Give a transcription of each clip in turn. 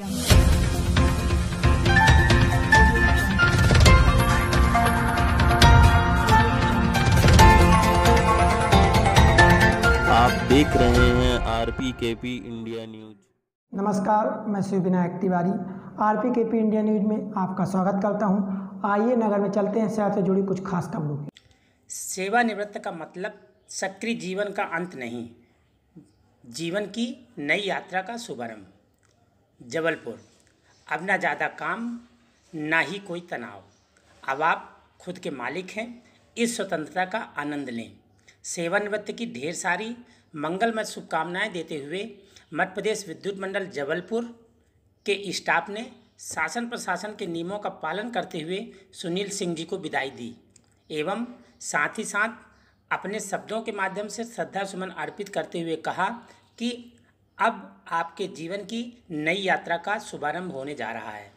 आप देख रहे हैं R P K P India News. नमस्कार मैं Shiv Vinayak Tiwari. RP K P India News में आपका स्वागत करता हूँ। आइए नगर में चलते हैं शहर से जुड़ी कुछ खास खबरों की। सेवानिवृत्त का मतलब सक्रिय जीवन का अंत नहीं जीवन की नई यात्रा का शुभारंभ। जबलपुर। अब ना ज़्यादा काम, ना ही कोई तनाव। अब आप खुद के मालिक हैं, इस स्वतंत्रता का आनंद लें। सेवानिवृत्त की ढेर सारी मंगलमय शुभकामनाएँ देते हुए मध्य प्रदेश विद्युत मंडल जबलपुर के स्टाफ ने शासन प्रशासन के नियमों का पालन करते हुए सुनील सिंह जी को विदाई दी एवं साथ ही साथ अपने शब्दों के माध्यम से श्रद्धा सुमन अर्पित करते हुए कहा कि अब आपके जीवन की नई यात्रा का शुभारंभ होने जा रहा है।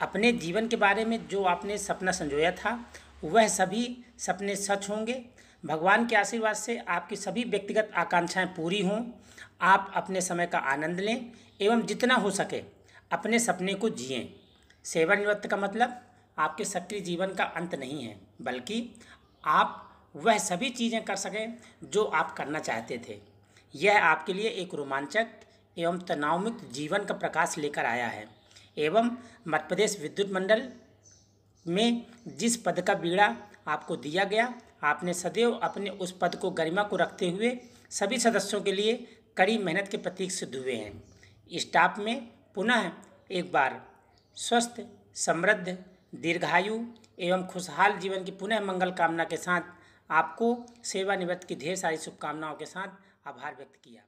अपने जीवन के बारे में जो आपने सपना संजोया था, वह सभी सपने सच होंगे। भगवान के आशीर्वाद से आपकी सभी व्यक्तिगत आकांक्षाएँ पूरी हों। आप अपने समय का आनंद लें एवं जितना हो सके अपने सपने को जिएँ। सेवानिवृत्त का मतलब आपके सक्रिय जीवन का अंत नहीं है, बल्कि आप वह सभी चीज़ें कर सकें जो आप करना चाहते थे। यह आपके लिए एक रोमांचक एवं तनावमुक्त जीवन का प्रकाश लेकर आया है। एवं मध्य प्रदेश विद्युत मंडल में जिस पद का बीड़ा आपको दिया गया, आपने सदैव अपने उस पद को गरिमा को रखते हुए सभी सदस्यों के लिए कड़ी मेहनत के प्रतीक सिद्ध हुए हैं। स्टाफ में पुनः एक बार स्वस्थ, समृद्ध, दीर्घायु एवं खुशहाल जीवन की पुनः मंगल कामना के साथ आपको सेवानिवृत्त की ढेर सारी शुभकामनाओं के साथ आभार व्यक्त किया।